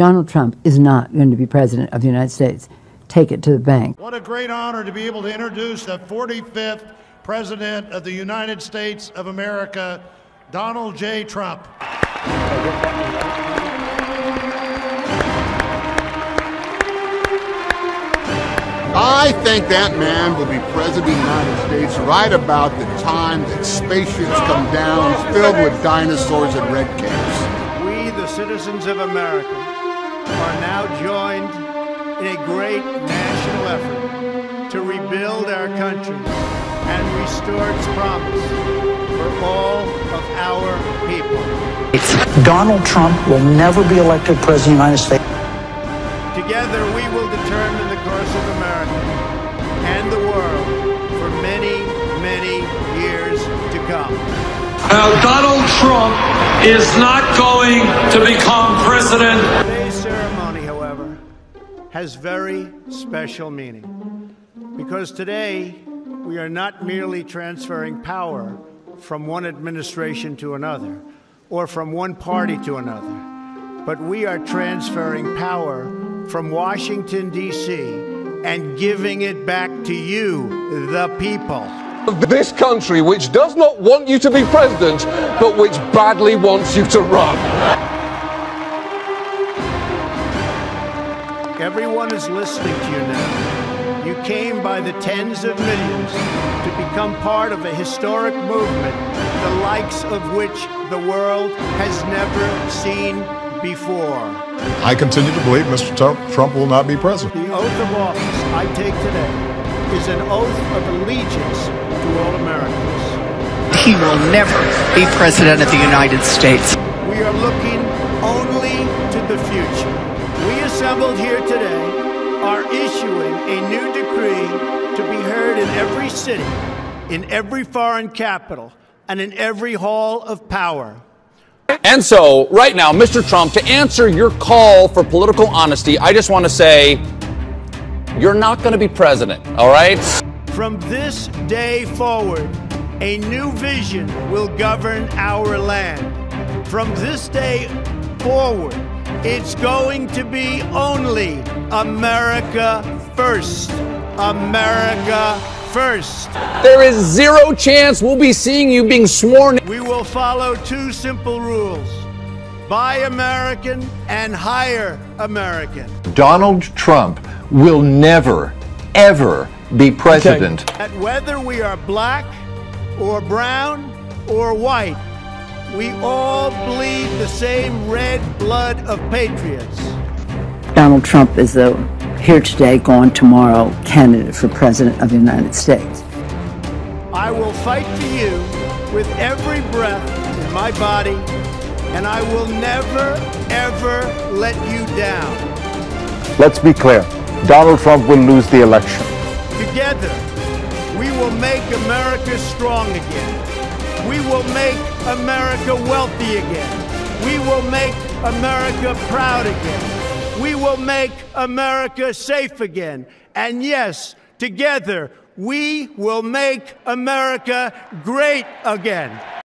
Donald Trump is not going to be president of the United States. Take it to the bank. What a great honor to be able to introduce the 45th President of the United States of America, Donald J. Trump. I think that man will be president of the United States right about the time that spaceships come down filled with dinosaurs and red capes. We, the citizens of America, are now joined in a great national effort to rebuild our country and restore its promise for all of our people. Donald Trump will never be elected president of the United States. Together, we will determine the course of America and the world for many, many years to come. Now, Donald Trump is not going to become president. Has very special meaning because today we are not merely transferring power from one administration to another or from one party to another, but we are transferring power from Washington, D.C., and giving it back to you, the people. This country, which does not want you to be president, but which badly wants you to run. Everyone is listening to you now. You came by the tens of millions to become part of a historic movement, the likes of which the world has never seen before. I continue to believe Mr. Trump will not be president. The oath of office I take today is an oath of allegiance to all Americans. He will never be president of the United States. We are looking only to the future. We assembled here today are issuing a new decree to be heard in every city, in every foreign capital, and in every hall of power. And so, right now, Mr. Trump, to answer your call for political honesty, I just want to say you're not going to be president, all right? From this day forward, a new vision will govern our land. From this day forward, it's going to be only America first. America first. There is zero chance we'll be seeing you being sworn. We will follow two simple rules buy American and hire American. Donald Trump will never, ever be president. Okay. whether we are black or brown or white, we all bleed the same red blood of patriots. Donald Trump is the here today, gone tomorrow candidate for President of the United States. I will fight for you with every breath in my body, and I will never, ever let you down. Let's be clear Donald Trump will lose the election. Together, we will make America strong again. We will make America wealthy again. We will make America proud again. We will make America safe again. And yes, together, we will make America great again.